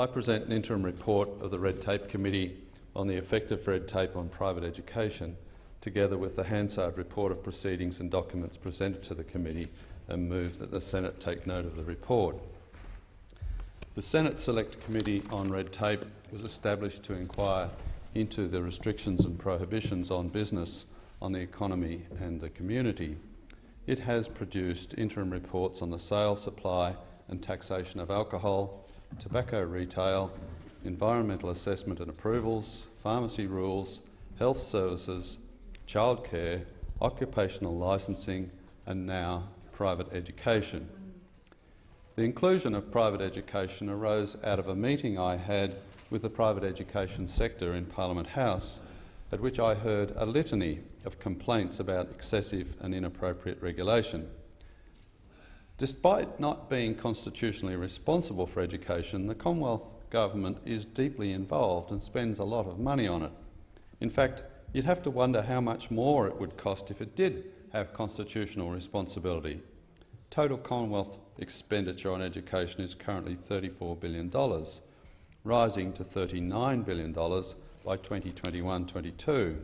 I present an interim report of the Red Tape Committee on the effect of red tape on private education, together with the Hansard report of proceedings and documents presented to the committee, and move that the Senate take note of the report. The Senate Select Committee on Red Tape was established to inquire into the restrictions and prohibitions on business, on the economy and the community. It has produced interim reports on the sale, supply and taxation of alcohol, tobacco retail, environmental assessment and approvals, pharmacy rules, health services, childcare, occupational licensing and now private education. The inclusion of private education arose out of a meeting I had with the private education sector in Parliament House, at which I heard a litany of complaints about excessive and inappropriate regulation. Despite not being constitutionally responsible for education, the Commonwealth Government is deeply involved and spends a lot of money on it. In fact, you'd have to wonder how much more it would cost if it did have constitutional responsibility. Total Commonwealth expenditure on education is currently $34 billion, rising to $39 billion by 2021-22.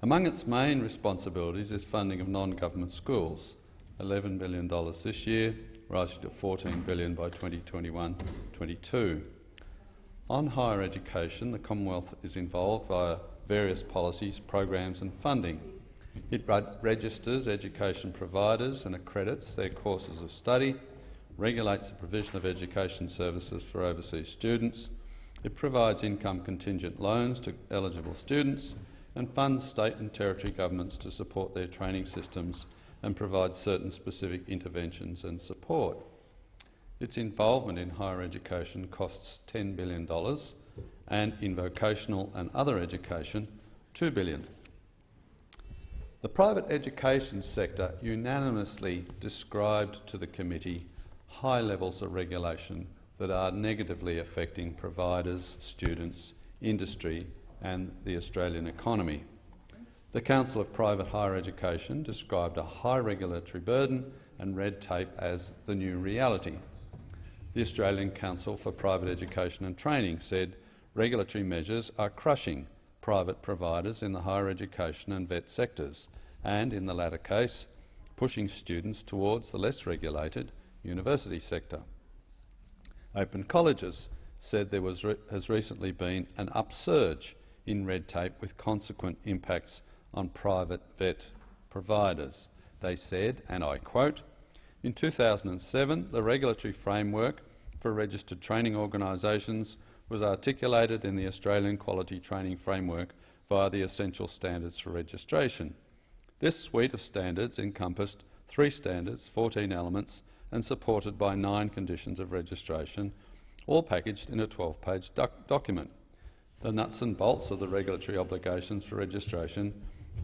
Among its main responsibilities is funding of non-government schools, $11 billion this year, rising to 14 billion by 2021-22. On higher education, the Commonwealth is involved via various policies, programs and funding. It registers education providers and accredits their courses of study, regulates the provision of education services for overseas students, it provides income contingent loans to eligible students and funds state and territory governments to support their training systems and provides certain specific interventions and support. Its involvement in higher education costs $10 billion and in vocational and other education 2 billion. The private education sector unanimously described to the committee high levels of regulation that are negatively affecting providers, students, industry and the Australian economy. The Council of Private Higher Education described a high regulatory burden and red tape as the new reality. The Australian Council for Private Education and Training said regulatory measures are crushing private providers in the higher education and vet sectors, and, in the latter case, pushing students towards the less regulated university sector. Open Colleges said there re has recently been an upsurge in red tape with consequent impacts on private vet providers. They said, and I quote, in 2007 the regulatory framework for registered training organisations was articulated in the Australian Quality Training Framework via the Essential Standards for Registration. This suite of standards encompassed three standards, 14 elements, and supported by nine conditions of registration, all packaged in a 12-page doc document. The nuts and bolts of the regulatory obligations for registration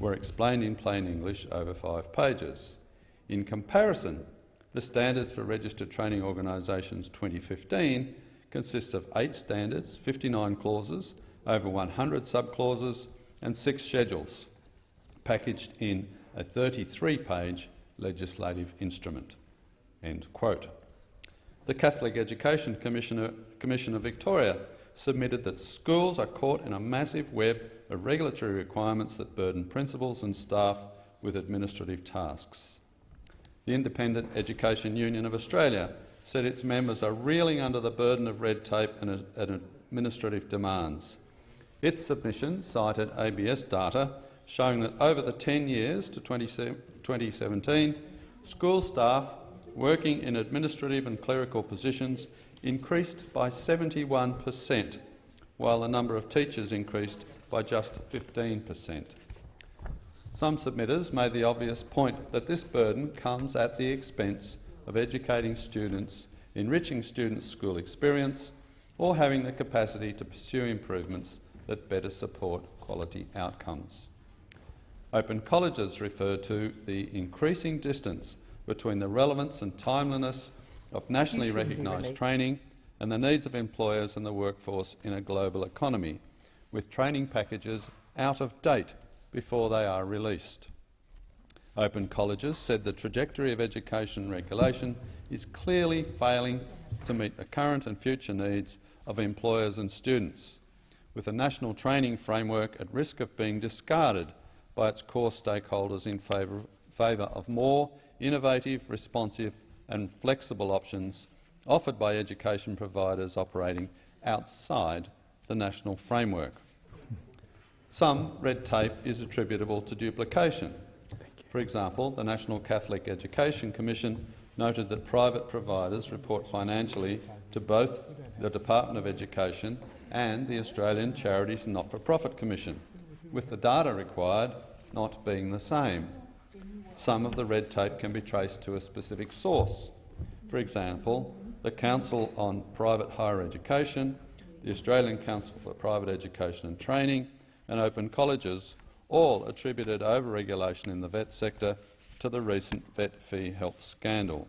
were explained in plain English over five pages. In comparison, the Standards for Registered Training Organisations 2015 consists of eight standards, 59 clauses, over 100 subclauses and six schedules, packaged in a 33-page legislative instrument." End quote. The Catholic Education Commissioner, Commission of Victoria submitted that schools are caught in a massive web of regulatory requirements that burden principals and staff with administrative tasks. The Independent Education Union of Australia said its members are reeling under the burden of red tape and, administrative demands. Its submission cited ABS data showing that over the 10 years to 2017, school staff working in administrative and clerical positions increased by 71 per cent, while the number of teachers increased by just 15 per cent. Some submitters made the obvious point that this burden comes at the expense of educating students, enriching students' school experience, or having the capacity to pursue improvements that better support quality outcomes. Open colleges refer to the increasing distance between the relevance and timeliness of nationally recognised training and the needs of employers and the workforce in a global economy, with training packages out of date before they are released. Open Colleges said the trajectory of education regulation is clearly failing to meet the current and future needs of employers and students, with a national training framework at risk of being discarded by its core stakeholders in favour, favour of more innovative, responsive and flexible options offered by education providers operating outside the national framework. Some red tape is attributable to duplication. For example, the National Catholic Education Commission noted that private providers report financially to both the Department of Education and the Australian Charities and Not-for-Profit Commission, with the data required not being the same. Some of the red tape can be traced to a specific source. For example, the Council on Private Higher Education, the Australian Council for Private Education and Training and Open Colleges all attributed over-regulation in the vet sector to the recent vet fee help scandal.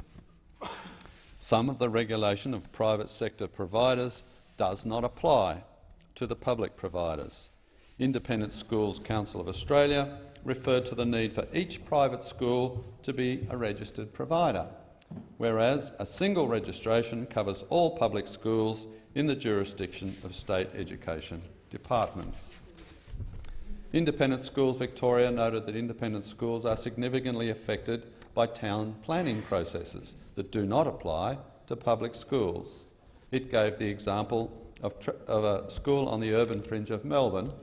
Some of the regulation of private sector providers does not apply to the public providers. Independent Schools Council of Australia referred to the need for each private school to be a registered provider, whereas a single registration covers all public schools in the jurisdiction of state education departments. Independent Schools Victoria noted that independent schools are significantly affected by town planning processes that do not apply to public schools. It gave the example of, of a school on the urban fringe of Melbourne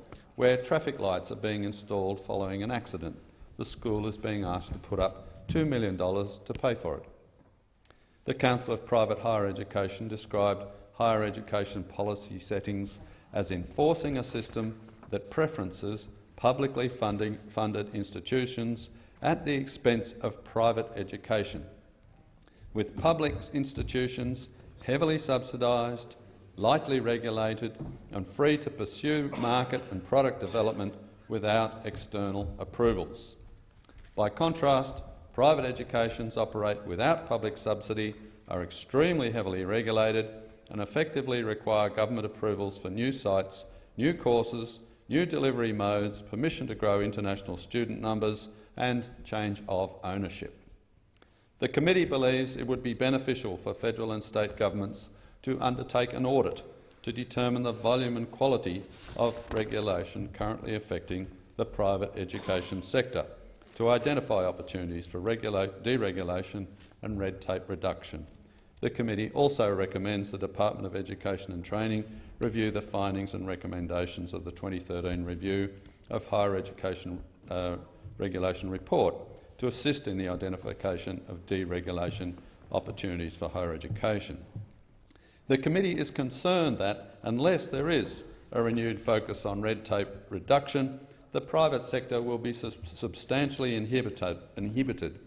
where traffic lights are being installed following an accident. The school is being asked to put up $2 million to pay for it. The Council of Private Higher Education described higher education policy settings as enforcing a system that preferences publicly funding, funded institutions at the expense of private education, with public institutions heavily subsidised, lightly regulated and free to pursue market and product development without external approvals. By contrast, private educations operate without public subsidy, are extremely heavily regulated and effectively require government approvals for new sites, new courses, new delivery modes, permission to grow international student numbers and change of ownership. The committee believes it would be beneficial for federal and state governments to undertake an audit to determine the volume and quality of regulation currently affecting the private education sector, to identify opportunities for deregulation and red tape reduction. The committee also recommends the Department of Education and Training review the findings and recommendations of the 2013 review of higher education uh, regulation report to assist in the identification of deregulation opportunities for higher education. The committee is concerned that, unless there is a renewed focus on red tape reduction, the private sector will be su substantially inhibited, inhibited,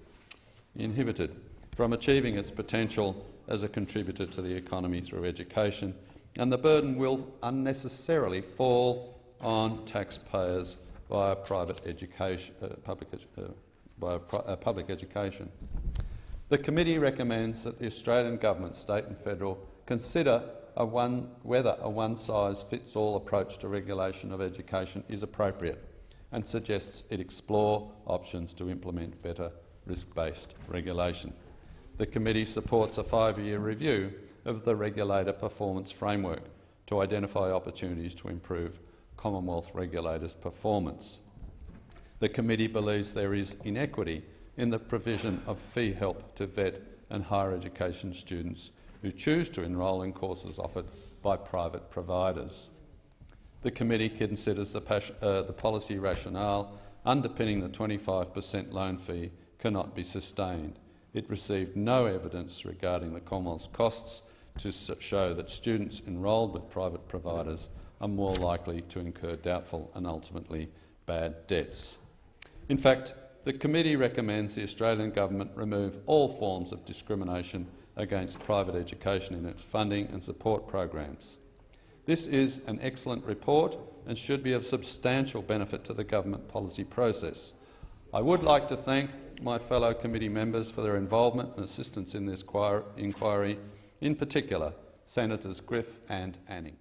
inhibited from achieving its potential as a contributor to the economy through education, and the burden will unnecessarily fall on taxpayers via private education, uh, public, uh, by uh, public education. The committee recommends that the Australian government, state and federal, consider a one, whether a one-size-fits-all approach to regulation of education is appropriate and suggests it explore options to implement better risk-based regulation. The committee supports a five-year review of the regulator performance framework to identify opportunities to improve Commonwealth regulators' performance. The committee believes there is inequity in the provision of fee help to vet and higher education students who choose to enrol in courses offered by private providers. The committee considers the, uh, the policy rationale underpinning the 25 per cent loan fee cannot be sustained. It received no evidence regarding the Commonwealth's costs to show that students enrolled with private providers are more likely to incur doubtful and ultimately bad debts. In fact, the committee recommends the Australian government remove all forms of discrimination against private education in its funding and support programs. This is an excellent report and should be of substantial benefit to the government policy process. I would like to thank my fellow committee members for their involvement and assistance in this inquiry, in particular Senators Griff and Anning.